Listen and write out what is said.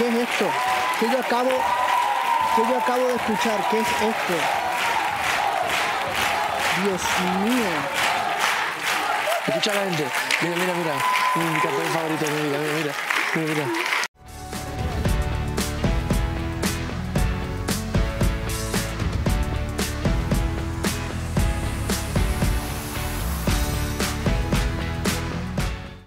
¿Qué es esto? ¿Qué yo acabo, qué yo acabo de escuchar? ¿Qué es esto? Dios mío. Escucha la gente. Mira, mira, mira. Mi cartel favorito, mira, mira, mira. mira.